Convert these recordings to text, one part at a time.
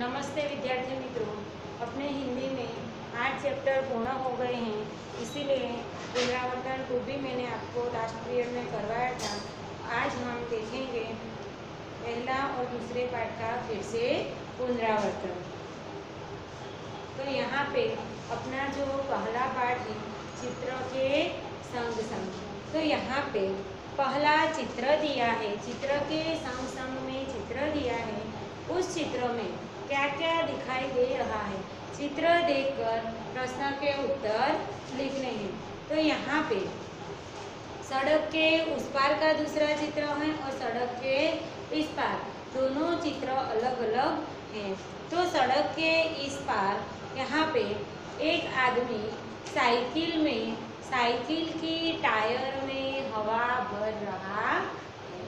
नमस्ते विद्यार्थी मित्रों, अपने हिंदी में आठ चैप्टर पूर्ण हो गए हैं। इसीलिए पुनरावर्तन टू भी मैंने आपको लास्ट पीरियड में करवाया था। आज हम देखेंगे पहला और दूसरे पाठ का फिर से पुनरावर्तन। तो यहाँ पे अपना जो पहला पाठ है, चित्र के संग संग तो यहाँ पे पहला चित्र दिया है, चित्र के संग संग में चित्र दिया है। उस चित्र में क्या क्या दिखाई दे रहा है? चित्र देखकर प्रश्न के उत्तर लिखने हैं तो यहाँ पे सड़क के उस पार का दूसरा चित्र है और सड़क के इस पार। दोनों चित्र अलग अलग हैं। तो सड़क के इस पार यहाँ पे एक आदमी साइकिल में, साइकिल की टायर में हवा भर रहा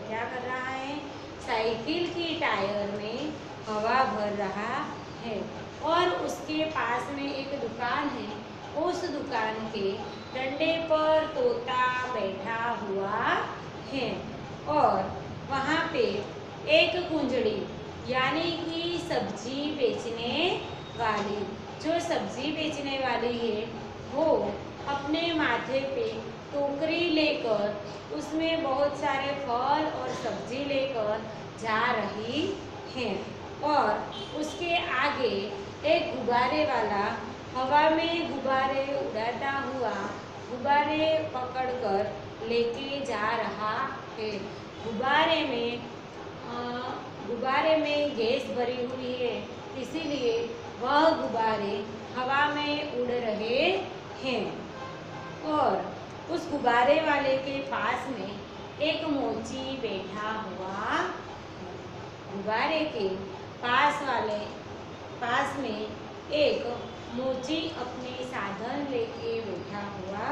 क्या कर रहा है? साइकिल की टायर में हवा भर रहा है। और उसके पास में एक दुकान है। उस दुकान के डंडे पर तोता बैठा हुआ है। और वहाँ पे एक कुंजड़ी, यानी कि सब्ज़ी बेचने वाली, जो सब्ज़ी बेचने वाली है, वो अपने माथे पे टोकरी लेकर उसमें बहुत सारे फल और सब्ज़ी लेकर जा रही है। और उसके आगे एक गुब्बारे वाला हवा में गुब्बारे उड़ाता हुआ गुब्बारे पकड़कर लेके जा रहा है। गुब्बारे में गुब्बारे में गैस भरी हुई है, इसीलिए वह गुब्बारे हवा में उड़ रहे हैं। और उस गुब्बारे वाले के पास में एक मोची बैठा हुआ गुब्बारे के पास वाले पास में एक मोची अपने साधन लेके बैठा हुआ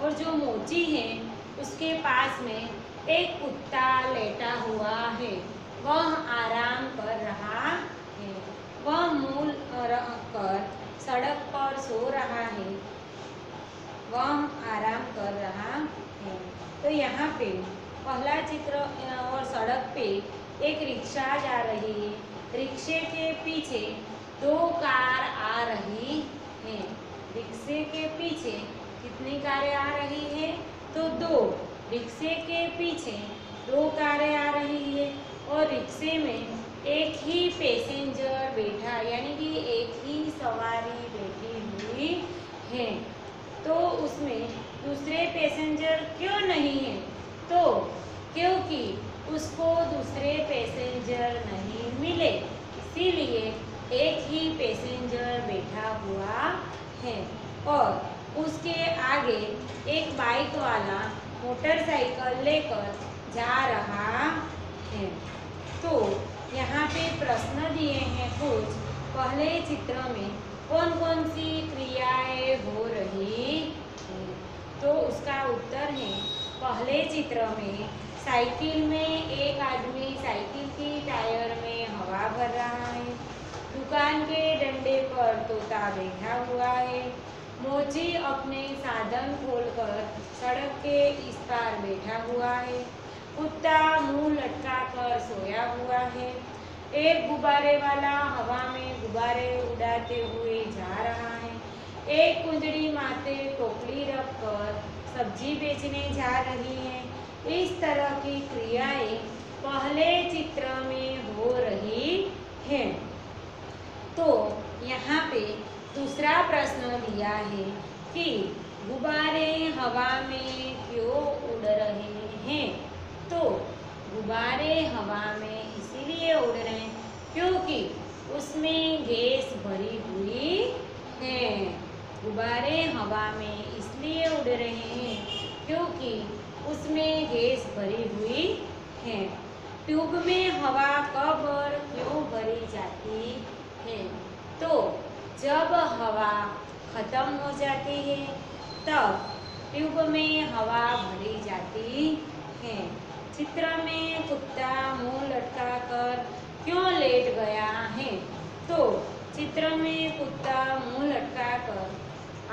और जो मोची है, उसके पास में एक कुत्ता लेटा हुआ है। वह आराम कर रहा है। वह मूल कर सड़क पर सो रहा है। वह आराम कर रहा है। तो यहाँ पे पहला चित्र और सड़क पे एक रिक्शा जा रही है। रिक्शे के पीछे दो कार आ रही है। रिक्शे के पीछे कितनी कारें आ रही है? तो दो। रिक्शे के पीछे दो कारें आ रही है और रिक्शे में एक ही पैसेंजर बैठा, यानी कि एक ही सवारी बैठी हुई है। तो उसमें दूसरे पैसेंजर क्यों नहीं है? तो क्योंकि उसको दूसरे पैसेंजर नहीं मिले। इसीलिए एक ही पैसेंजर बैठा हुआ है और उसके आगे एक बाइक वाला मोटरसाइकिल लेकर जा रहा है। तो यहाँ पे प्रश्न दिए हैं कुछ। पहले चित्र में कौन कौन सी क्रियाएँ हो रही है? तो उसका उत्तर है, पहले चित्र में साइकिल में एक आदमी साइकिल की टायर में हवा भर रहा है। दुकान के डंडे पर तोता बैठा हुआ है। मोची अपने साधन खोलकर सड़क के इस पार बैठा हुआ है। कुत्ता मुँह लटका कर सोया हुआ है। एक गुब्बारे वाला हवा में गुब्बारे उड़ाते हुए जा रहा है। एक कुंजड़ी माथे टोकरी रखकर सब्ज़ी बेचने जा रही है। इस तरह की क्रियाएँ पहले चित्र में हो रही है। तो यहाँ पे दूसरा प्रश्न दिया है कि गुब्बारे हवा में क्यों उड़ रहे हैं? तो गुब्बारे हवा में इसीलिए उड़ रहे हैं क्योंकि उसमें गैस भरी हुई है। गुब्बारे हवा में इसलिए उड़ रहे हैं क्योंकि उसमें गैस भरी हुई है। ट्यूब में हवा कब और क्यों भरी जाती है? तो जब हवा ख़त्म हो जाती है, तब ट्यूब में हवा भरी जाती है। चित्र में कुत्ता मुँह लटका कर क्यों लेट गया है? तो चित्र में कुत्ता मुँह लटका कर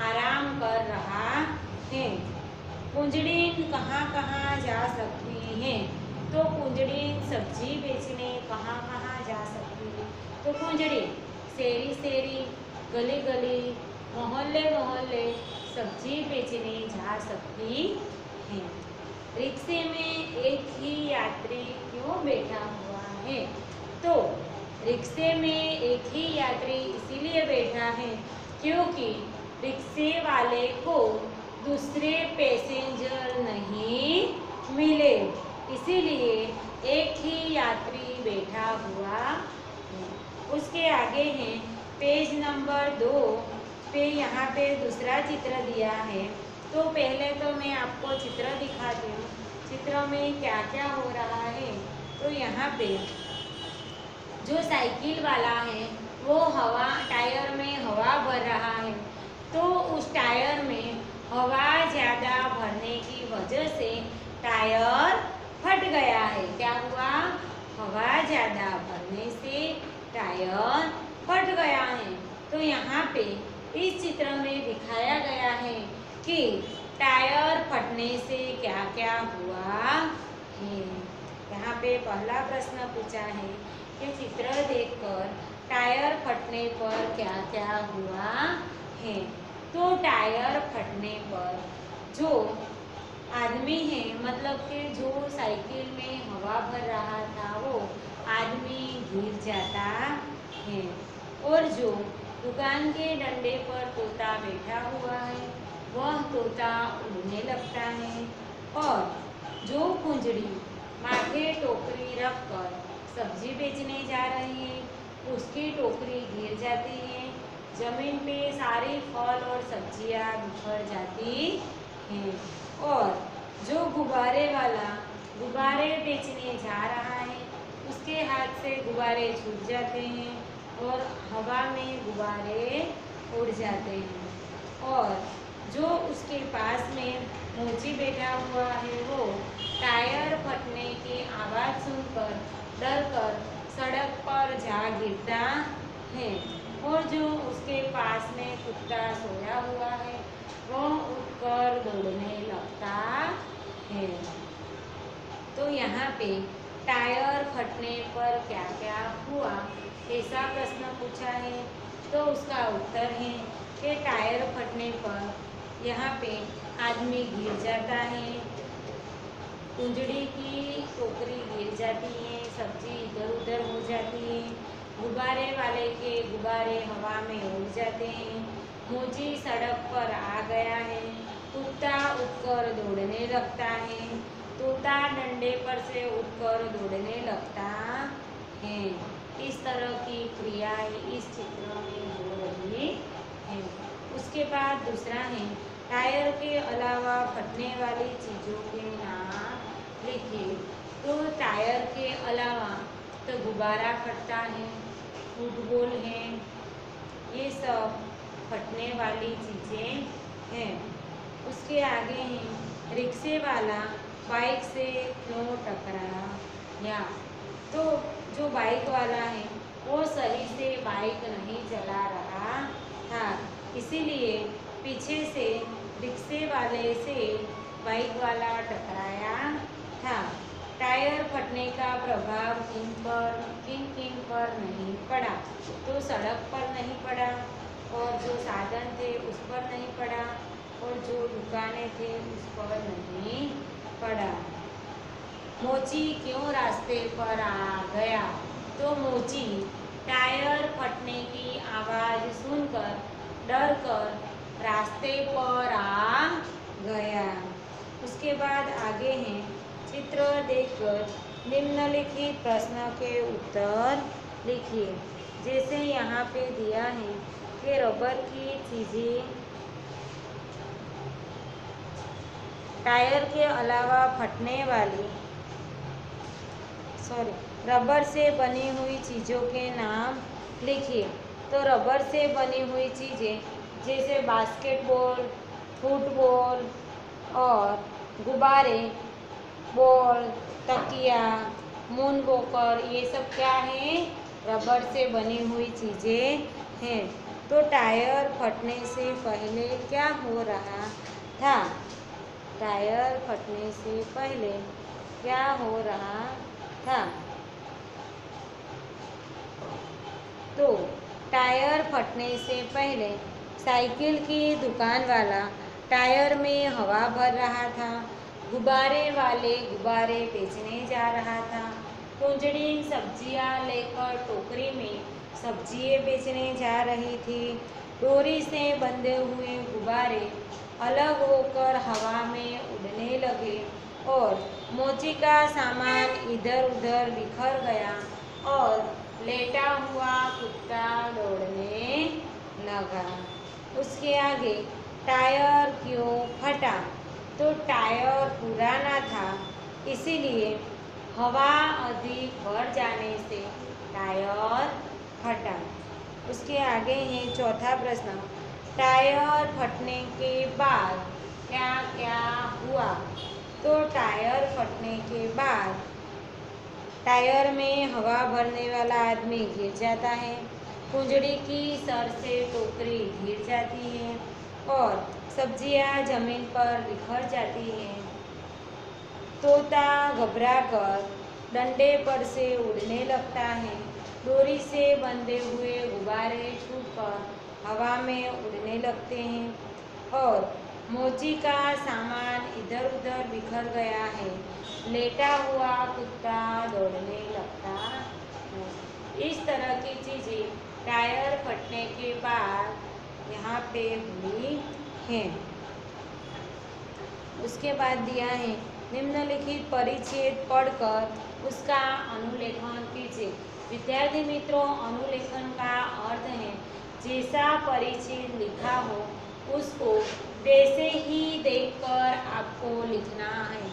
आराम कर रहा है। कुंजड़ी कहाँ कहाँ जा सकती हैं? तो कुंजड़ी सब्ज़ी बेचने कहाँ कहाँ जा सकती सकती तो कुंजड़ी शेरी शेरी गली गली, मोहल्ले मोहल्ले सब्ज़ी बेचने जा सकती हैं। रिक्शे में एक ही यात्री क्यों बैठा हुआ है? तो रिक्शे में एक ही यात्री इसीलिए बैठा है क्योंकि रिक्शे वाले को दूसरे पैसेंजर नहीं मिले। इसीलिए एक ही यात्री बैठा हुआ है। उसके आगे हैं पेज नंबर दो। पे यहाँ पे दूसरा चित्र दिया है। तो पहले तो मैं आपको चित्र दिखाती हूँ। चित्र में क्या क्या हो रहा है? तो यहाँ पे जो साइकिल वाला है, वो हवा, टायर में हवा भर रहा है। तो उस टायर में हवा ज़्यादा भरने की वजह से टायर फट गया है। क्या हुआ? हवा ज़्यादा भरने से टायर फट गया है। तो यहाँ पे इस चित्र में दिखाया गया है कि टायर फटने से क्या क्या हुआ है। यहाँ पे पहला प्रश्न पूछा है कि चित्र देखकर टायर फटने पर क्या क्या हुआ है। तो टायर फटने पर जो आदमी है मतलब कि जो साइकिल में हवा भर रहा था, वो आदमी गिर जाता है। और जो दुकान के डंडे पर तोता बैठा हुआ है, वह तोता उड़ने लगता है। और जो कुंजड़ी माथे टोकरी रख कर सब्ज़ी बेचने जा रही है, उसकी टोकरी गिर जाती है। ज़मीन पे सारे फल और सब्ज़ियाँ बिखर जाती हैं और जो गुब्बारे वाला गुब्बारे बेचने जा रहा है, उसके हाथ से गुब्बारे छूट जाते हैं और हवा में गुब्बारे उड़ जाते हैं। और जो उसके पास में मोची बैठा हुआ है, वो टायर फटने की आवाज़ सुनकर डर कर सड़क पर जा गिरता है। और जो उसके पास में कुत्ता सोया हुआ है, वो उठकर दौड़ने लगता है। तो यहाँ पे टायर फटने पर क्या क्या हुआ? ऐसा प्रश्न पूछा है। तो उसका उत्तर है कि टायर फटने पर यहाँ पे आदमी गिर जाता है। कुंजड़ी की टोकरी गिर जाती है, सब्ज़ी इधर उधर हो जाती है। गुब्बारे वाले के गुब्बारे हवा में उड़ जाते हैं। मोची सड़क पर आ गया है। कुत्ता उठकर दौड़ने लगता है। तोता डंडे पर से उठकर दौड़ने लगता है। इस तरह की क्रियाएँ इस चित्र में हो रही है। उसके बाद दूसरा है, टायर के अलावा फटने वाली चीज़ों के नाम लिखिए। तो टायर के अलावा तो गुब्बारा फटता है। फुटबॉल है, ये सब फटने वाली चीज़ें हैं। उसके आगे हैं, रिक्शे वाला बाइक से क्यों टकराया? या तो जो बाइक वाला है, वो सही से बाइक नहीं चला रहा था। इसीलिए पीछे से रिक्शे वाले से बाइक वाला टकराया था। टायर फटने का प्रभाव किन पर किन किन पर नहीं पड़ा। तो सड़क पर नहीं पड़ा और जो साधन थे उस पर नहीं पड़ा और जो दुकानें थे उस पर नहीं पड़ा। मोची क्यों रास्ते पर आ गया? तो मोची, टायर फटने की आवाज़ सुनकर डर कर रास्ते पर आ गया। उसके बाद आगे हैं चित्र देखकर निम्नलिखित प्रश्न के उत्तर लिखिए। जैसे यहाँ पे दिया है कि रबर की चीज़ें टायर के अलावा फटने वाली सॉरी रबर से बनी हुई चीज़ों के नाम लिखिए। तो रबर से बनी हुई चीज़ें जैसे बास्केटबॉल, फुटबॉल और गुब्बारे बॉल तकिया मून बोकर ये सब क्या है? रबर से बनी हुई चीज़ें हैं। तो टायर फटने से पहले क्या हो रहा था? टायर फटने से पहले क्या हो रहा था? तो टायर फटने से पहले साइकिल की दुकान वाला टायर में हवा भर रहा था। गुब्बारे वाले गुब्बारे बेचने जा रहा था। कुंजड़ी सब्ज़ियाँ लेकर टोकरी में सब्ज़ियाँ बेचने जा रही थी। डोरी से बंधे हुए गुब्बारे अलग होकर हवा में उड़ने लगे और मोची का सामान इधर उधर बिखर गया और लेटा हुआ कुत्ता दौड़ने लगा। उसके आगे टायर क्यों फटा? तो टायर पुराना था, इसीलिए हवा अधिक भर जाने से टायर फटा। उसके आगे है चौथा प्रश्न, टायर फटने के बाद क्या क्या हुआ? तो टायर फटने के बाद टायर में हवा भरने वाला आदमी गिर जाता है, कुंजड़ी की सर से टोकरी गिर जाती है। और सब्ज़ियाँ ज़मीन पर बिखर जाती हैं। तोता घबरा कर डंडे पर से उड़ने लगता है। डोरी से बंधे हुए गुब्बारे छूटकर हवा में उड़ने लगते हैं और मोची का सामान इधर उधर बिखर गया है। लेटा हुआ कुत्ता दौड़ने लगता है। इस तरह की चीज़ें टायर फटने के बाद यहाँ पे हुई हैं। उसके बाद दिया है, निम्नलिखित परिच्छेद पढ़कर उसका अनुलेखन कीजिए। विद्यार्थी मित्रों, अनुलेखन का अर्थ है, जैसा परिच्छेद लिखा हो, उसको वैसे ही देखकर आपको लिखना है।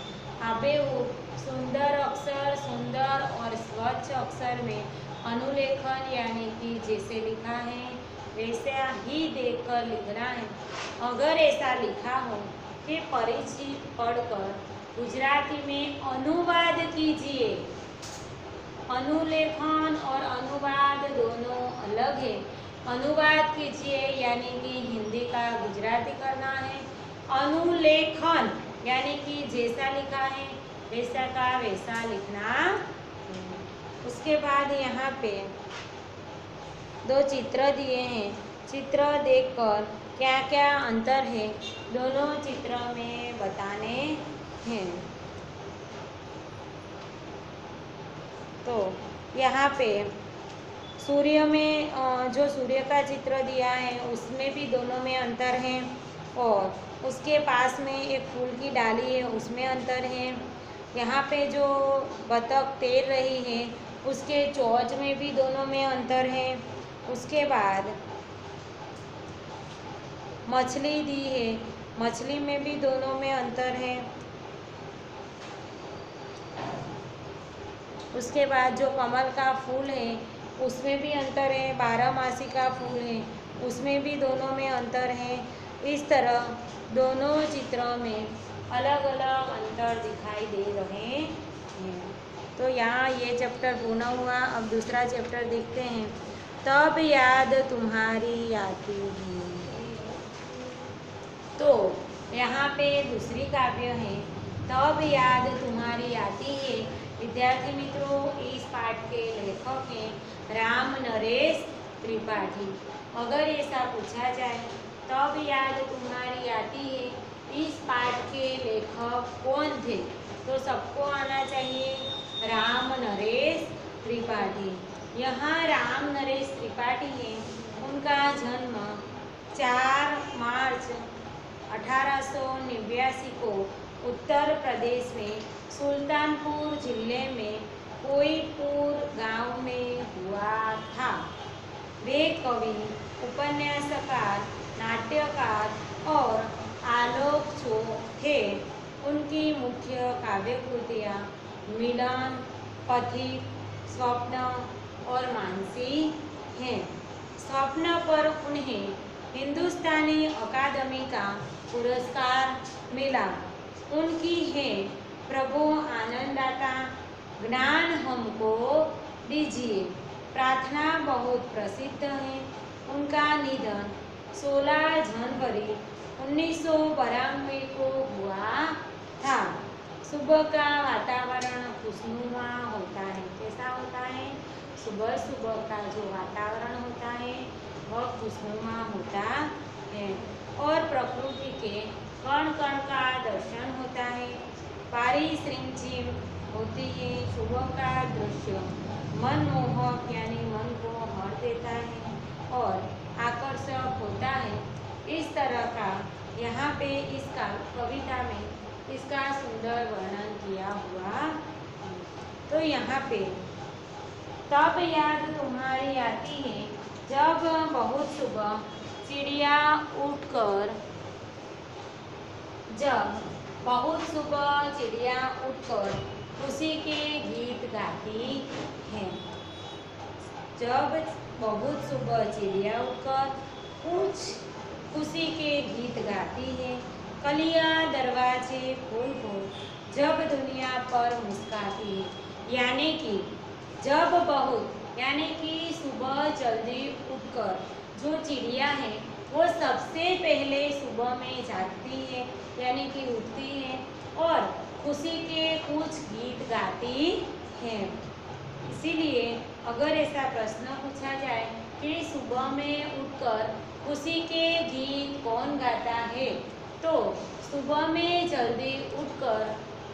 आबेहूब सुंदर अक्षर, सुंदर और स्वच्छ अक्षर में अनुलेखन यानी कि जैसे लिखा है वैसा ही देखकर लिखना है। अगर ऐसा लिखा हो कि परिचित पढ़कर गुजराती में अनुवाद कीजिए। अनुलेखन और अनुवाद दोनों अलग है। अनुवाद कीजिए, यानी कि हिंदी का गुजराती करना है। अनुलेखन, यानी कि जैसा लिखा है, वैसा का वैसा लिखना उसके बाद यहाँ पे दो चित्र दिए हैं। चित्र देखकर क्या क्या अंतर है, दोनों चित्र में बताने हैं। तो यहाँ पे सूर्य में जो सूर्य का चित्र दिया है, उसमें भी दोनों में अंतर है और उसके पास में एक फूल की डाली है, उसमें अंतर है। यहाँ पे जो बतख तैर रही है, उसके चोच में भी दोनों में अंतर है। उसके बाद मछली दी है। मछली में भी दोनों में अंतर है। उसके बाद जो कमल का फूल है, उसमें भी अंतर है। बारह मासी का फूल है, उसमें भी दोनों में अंतर है। इस तरह दोनों चित्रों में अलग अलग अंतर दिखाई दे रहे हैं। तो यहाँ ये चैप्टर पूर्ण हुआ। अब दूसरा चैप्टर देखते हैं। तब याद तुम्हारी आती है। तो यहाँ पे दूसरी काव्य है, तब याद तुम्हारी आती है। विद्यार्थी मित्रों, इस पाठ के लेखक हैं राम नरेश त्रिपाठी। अगर ऐसा पूछा जाए, तब याद तुम्हारी आती है, इस पाठ के लेखक कौन थे? तो सबको आना चाहिए राम नरेश त्रिपाठी। यहाँ राम नरेश त्रिपाठी ने उनका जन्म 4 मार्च अठारह को उत्तर प्रदेश में सुल्तानपुर ज़िले में कोईपुर गाँव में हुआ था। वे कवि, उपन्यासकार, नाट्यकार और आलोक जो थे। उनकी मुख्य काव्य कृतियाँ मिलन पथिक स्वप्न और मानसी हैं। स्वप्न पर उन्हें हिंदुस्तानी अकादमी का पुरस्कार मिला। उनकी है, प्रभु आनंदाता, ज्ञान हमको दीजिए। प्रार्थना बहुत प्रसिद्ध है। उनका निधन 16 जनवरी उन्नीस को हुआ था। सुबह का वातावरण खुशनुमा होता है। कैसा होता है? सुबह सुबह का जो वातावरण होता है, वह खुशनुमा होता है। और प्रकृति के कण कण का दर्शन होता है। बारिश रिमझिम होती है, सुबह का दृश्य मनमोहक यानी मन को हर देता है और आकर्षक होता है। इस तरह का यहाँ पे इसका कविता में इसका सुंदर वर्णन किया हुआ। तो यहाँ पे तब याद तुम्हारी आती है, जब बहुत सुबह चिड़िया उठकर, जब बहुत सुबह चिड़िया उठकर खुशी के गीत गाती है। जब बहुत सुबह चिड़िया उठकर कुछ खुशी के गीत गाती है, कलिया दरवाजे खोल खोल जब दुनिया पर मुस्काती है। यानी कि जब बहुत, यानी कि सुबह जल्दी उठकर जो चिड़िया है, वो सबसे पहले सुबह में जागती है, यानी कि उठती है और खुशी के कुछ गीत गाती है। इसीलिए अगर ऐसा प्रश्न पूछा जाए कि सुबह में उठकर खुशी के गीत कौन गाता है तो सुबह में जल्दी उठकर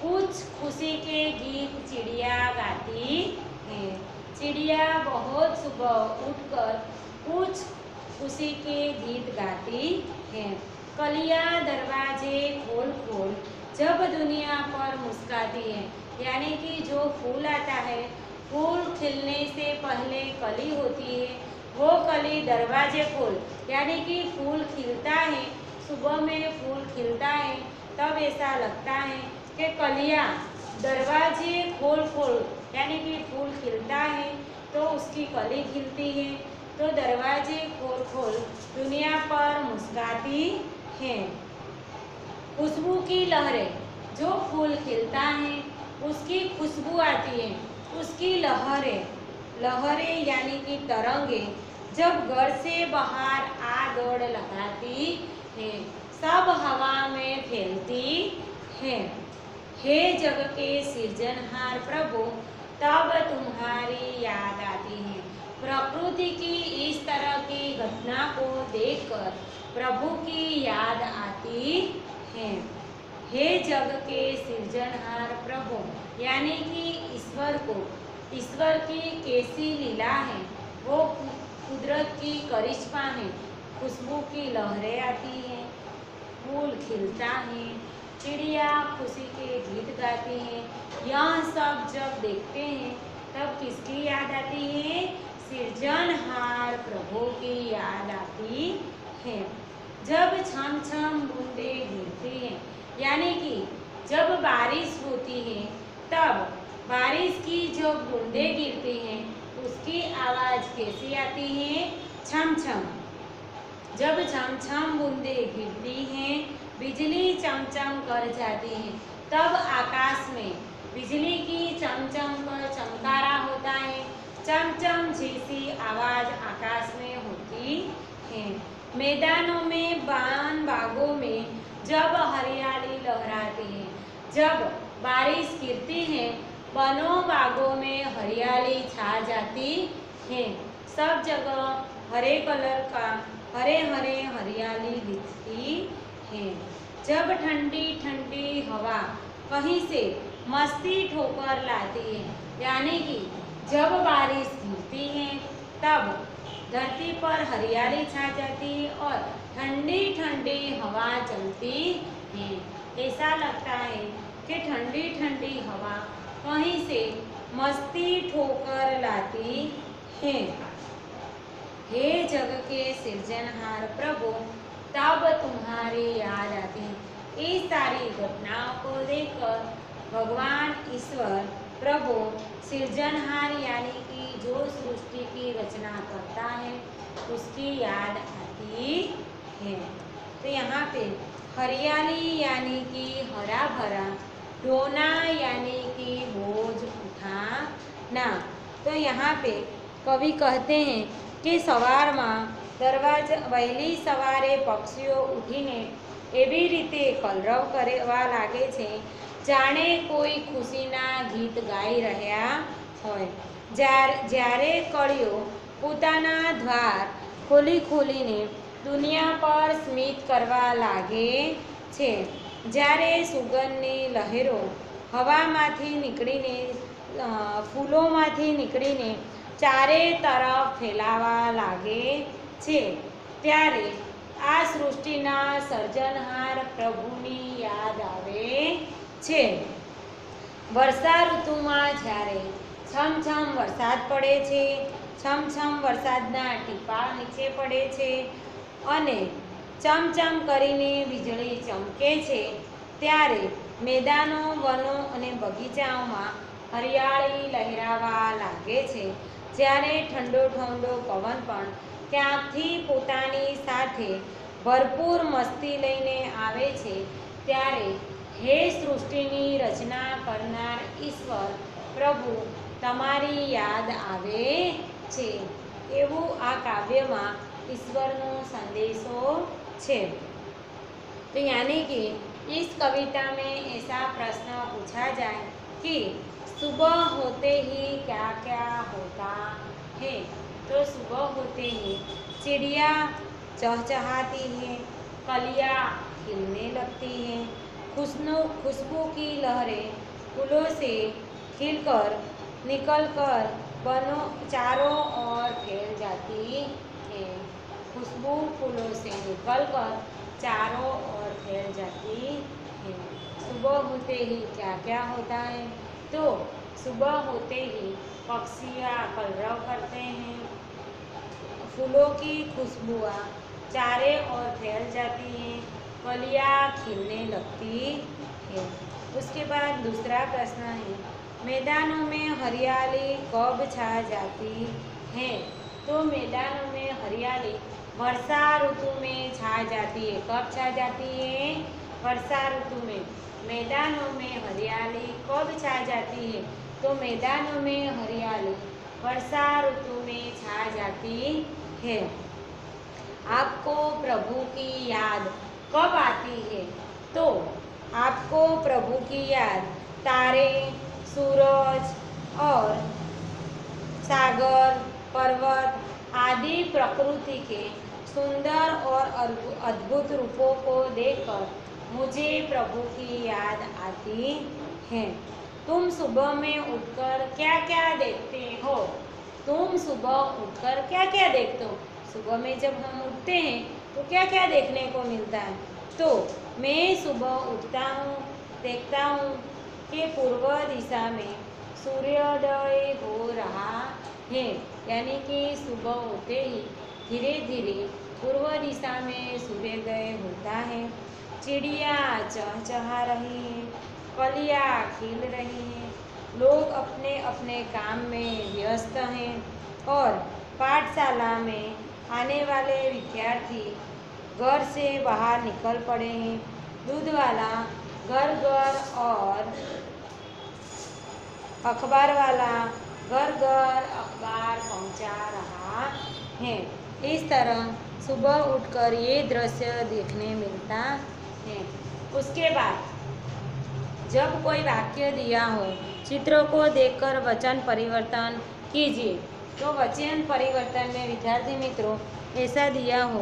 कुछ खुशी के गीत चिड़िया गाती है। चिड़िया बहुत सुबह उठकर कुछ खुशी के गीत गाती है। कलिया दरवाजे खोल खोल जब दुनिया पर मुस्काती है। यानी कि जो फूल आता है, फूल खिलने से पहले कली होती है। वो कली दरवाजे खोल, यानी कि फूल खिलता है। सुबह में फूल खिलता है, तब ऐसा लगता है कि कलिया दरवाजे खोल खोल यानी कि फूल खिलता है तो उसकी कली खिलती है। तो दरवाजे खोल खोल दुनिया पर मुस्काती है। खुशबू की लहरें, जो फूल खिलता है, उसकी खुशबू आती है। उसकी लहरें लहरें यानी कि तरंगे, जब घर से बाहर आ दौड़ लगाती है, सब हवा में फैलती है। हे जग के सृजनहार प्रभु तब तुम्हारी याद आती है। प्रकृति की इस तरह की घटना को देखकर प्रभु की याद आती है। हे जग के सृजनहार प्रभु, यानी कि ईश्वर को, ईश्वर की कैसी लीला है, वो कुदरत की करिश्मा है, खुशबू की लहरें आती हैं, फूल खिलता है चिड़िया खुशी के गीत गाती हैं। यह सब जब देखते हैं, तब किसकी याद आती है? सृजनहार प्रभु की याद आती है। जब छम छम बूंदे गिरती हैं, यानी कि जब बारिश होती है, तब बारिश की जो बूंदे गिरती हैं, उसकी आवाज़ कैसी आती है? छम छम जब छम छम बूंदे गिरती हैं बिजली चमचम कर जाती है। तब आकाश में बिजली की चमचम कर चमकारा होता है। चमचम जैसी आवाज़ आकाश में होती है। मैदानों में, बान बागों में जब हरियाली लहराती है, जब बारिश गिरती है, वनों बागों में हरियाली छा जाती है। सब जगह हरे कलर का हरे हरे हरियाली दिखती है। जब ठंडी ठंडी हवा कहीं से मस्ती ठोकर लाती है, यानी कि जब बारिश गिरती है, तब धरती पर हरियाली छा जाती है और ठंडी ठंडी हवा चलती है। ऐसा लगता है कि ठंडी ठंडी हवा कहीं से मस्ती ठोकर लाती है। हे जग के सृजनहार प्रभु तब तुम्हारी याद आती इस सारी घटनाओं को देखकर भगवान ईश्वर, प्रभु सृजनहार यानी कि जो सृष्टि की रचना करता है, उसकी याद आती है। तो यहाँ पे हरियाली यानी कि हरा भरा ढोना यानी कि बोझ उठाना। तो यहाँ पे कवि कहते हैं कि सवार माँ દરવાજા વહેલી સવારે પક્ષીઓ ઉઠીને એવી રીતે કલરવ કરવા લાગે છે, જાણે કોઈ ખુશીના ગીત ગાઈ રહ્યા હોય. જ્યારે કળિયો પોતાના દ્વાર ખોલી ખોલીને દુનિયા પર સ્મિત કરવા લાગે છે, જ્યારે સુગંધની લહેરો હવામાંથી નીકળીને ફૂલોમાંથી નીકળીને ચારે તરફ ફેલાવા લાગે છે. ત્યારે આ સૃષ્ટિના સર્જનહાર પ્રભુની યાદ આવે છે. વર્ષા ઋતુમાં જ્યારે છમછમ વરસાદ પડે છે, છમછમ વરસાદના ટીપા નીચે પડે છે અને ચમચમ કરીને વીજળી ચમકે છે, ત્યારે મેદાનો, વનો અને બગીચાઓમાં હરિયાળી લહેરાવા લાગે છે. જ્યારે ઠંડો ઠંડો પવન પણ ક્યાંકથી પોતાની સાથે ભરપૂર મસ્તી લઈને આવે છે ત્યારે હે સૃષ્ટિની રચના કરનાર ઈશ્વર પ્રભુ તમારી યાદ આવે છે એવું આ કાવ્યમાં ઈશ્વરનો સંદેશો છે तो यानी कि इस कविता में ऐसा प्रश्न पूछा जाए कि सुबह होते ही क्या क्या होता है तो सुबह होते ही चिड़िया चहचहाती है, कलिया खिलने लगती हैं। खुशनु खुशबू की लहरें फूलों से खिलकर निकलकर बनो चारों ओर फैल जाती है। खुशबू फूलों से निकलकर चारों ओर फैल जाती है। सुबह होते ही क्या क्या होता है? तो सुबह होते ही पक्षियाँ कलरव करते हैं। फूलों की खुशबुआ चारे और फैल जाती हैं कलियाँ खिलने लगती है। उसके बाद दूसरा प्रश्न है, मैदानों में हरियाली कब छा जाती है? तो मैदानों में हरियाली वर्षा ऋतु में छा जाती है। कब छा जाती है? वर्षा ऋतु में। मैदानों में हरियाली कब छा जाती है? तो मैदानों में हरियाली, वर्षा ऋतु में छा जाती है। आपको प्रभु की याद कब आती है? तो आपको प्रभु की याद तारे, सूरज और सागर, पर्वत आदि प्रकृति के सुंदर और अद्भुत रूपों को देखकर मुझे प्रभु की याद आती है। तुम सुबह में उठकर क्या क्या देखते हो? तुम सुबह उठकर क्या क्या देखते हो? सुबह में जब हम उठते हैं तो क्या क्या देखने को मिलता है? तो मैं सुबह उठता हूँ, देखता हूँ कि पूर्व दिशा में सूर्योदय हो रहा है। यानी कि सुबह होते ही धीरे धीरे पूर्व दिशा में सूर्योदय होता है। चिड़िया चहचहा रही हैं कलियाँ खिल रही हैं। लोग अपने अपने काम में व्यस्त हैं और पाठशाला में आने वाले विद्यार्थी घर से बाहर निकल पड़े हैं। दूध वाला घर घर और अखबार वाला घर घर अखबार पहुँचा रहा है। इस तरह सुबह उठकर ये दृश्य देखने मिलता है। उसके बाद, जब कोई वाक्य दिया हो, चित्रों को देखकर वचन परिवर्तन कीजिए तो वचन परिवर्तन में विद्यार्थी मित्रों, ऐसा दिया हो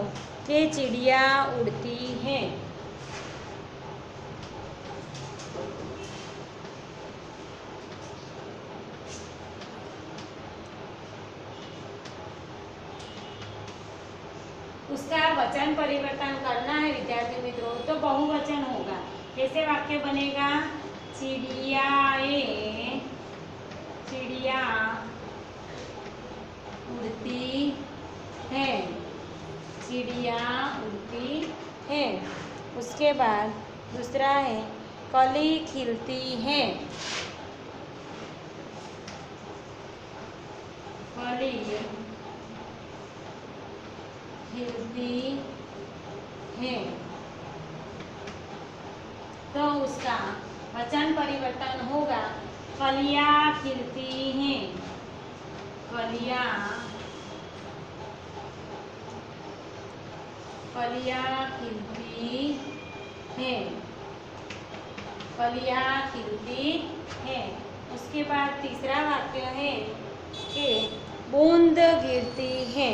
कि चिड़िया उड़ती हैं। उसका वचन परिवर्तन करना है, विद्यार्थी मित्रों तो बहुवचन होगा। कैसे वाक्य बनेगा? चिड़ियाए, चिड़िया उड़ती है, चिड़िया उड़ती है। उसके बाद दूसरा है, कली खिलती है कली खिलती है तो उसका वचन परिवर्तन होगा कलियाँ खिलती हैं कलियाँ कलियाँ खिलती हैं। फलियाँ खिलती हैं। उसके बाद तीसरा वाक्य है कि बूंद गिरती है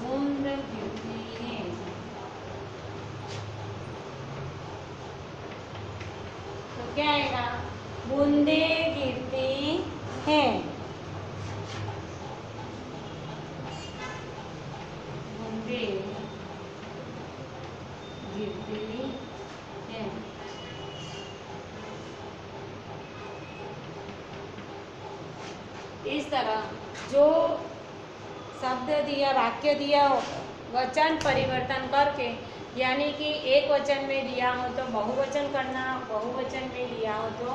बूंद गिरती है तो क्या आएगा बूंदे गिरती हैं बूंदे गिरती हैं इस तरह जो शब्द दिया हो, वचन परिवर्तन करके, यानी कि एक वचन में दिया हो तो बहुवचन करना, बहुवचन में दिया हो तो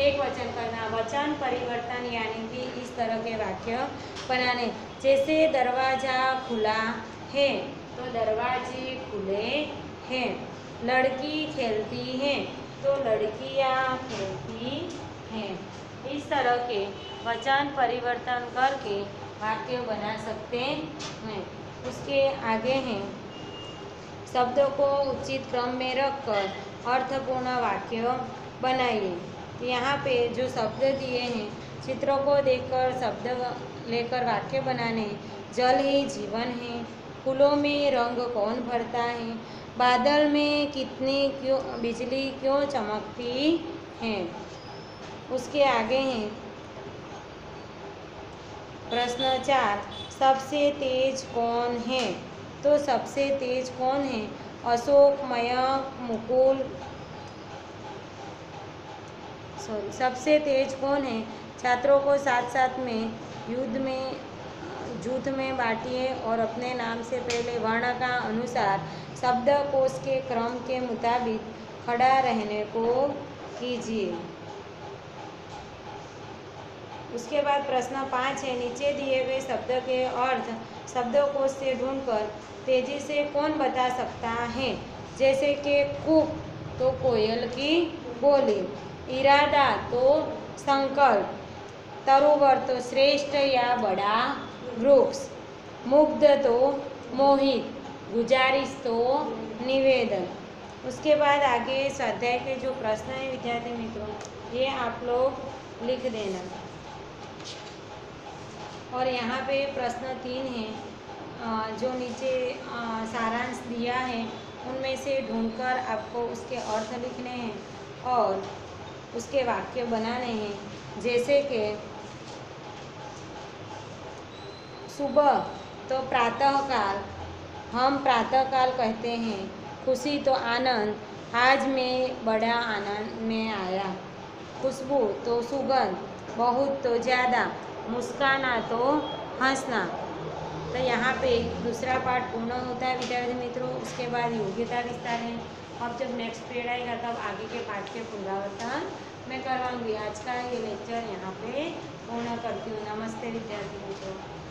एक वचन करना, वचन परिवर्तन यानी कि इस तरह के वाक्य बनाने। जैसे दरवाज़ा खुला है तो दरवाजे खुले हैं। लड़की खेलती है तो लड़कियाँ खेलती हैं। इस तरह के वचन परिवर्तन करके वाक्य बना सकते हैं। उसके आगे हैं। शब्दों को उचित क्रम में रखकर अर्थपूर्ण वाक्य बनाइए। यहाँ पे जो शब्द दिए हैं, चित्रों को देखकर, शब्द लेकर वाक्य बनाने, जल ही, जीवन है, फूलों में रंग कौन भरता है, बादल में कितनी क्यों, बिजली क्यों चमकती है, उसके आगे हैं। प्रश्न चार, सबसे तेज कौन है? तो सबसे तेज कौन है? अशोक मयंक मुकुल सॉरी सबसे तेज कौन है? छात्रों को साथ साथ में, युद्ध में जुट में बांटिए और अपने नाम से पहले वर्ण का अनुसार शब्द कोश के क्रम के मुताबिक खड़ा रहने को कीजिए। उसके बाद प्रश्न पाँच है, नीचे दिए गए शब्द के अर्थ शब्दों को से ढूंढकर तेज़ी से कौन बता सकता है? जैसे कि कुक तो कोयल की बोली। इरादा तो संकल्प तरुवर तो श्रेष्ठ या बड़ा वृक्ष। मुग्ध तो मोहित। गुजारिश तो निवेदन। उसके बाद आगे स्वाध्याय के जो प्रश्न हैं, विद्यार्थी मित्रों, ये आप लोग लिख देना। और यहाँ पे प्रश्न तीन है जो नीचे सारांश दिया है, उनमें से ढूंढकर आपको उसके अर्थ लिखने हैं और उसके वाक्य बनाने हैं। जैसे कि, सुबह तो प्रातःकाल, हम प्रातःकाल कहते हैं, खुशी तो आनंद, आज मैं बड़ा आनंद में आया। खुशबू तो सुगंध, बहुत तो ज़्यादा। मुस्काना तो हंसना। तो यहाँ पे दूसरा पार्ट पूर्ण होता है, विद्यार्थी मित्रों। उसके बाद योग्यता विस्तार है। अब जब नेक्स्ट पीरियड आएगा, तब आगे के पाठ के पुनरावर्तन मैं करवाऊँगी। आज का ये लेक्चर यहाँ पे पूर्ण करती हूँ। नमस्ते विद्यार्थी मित्रों।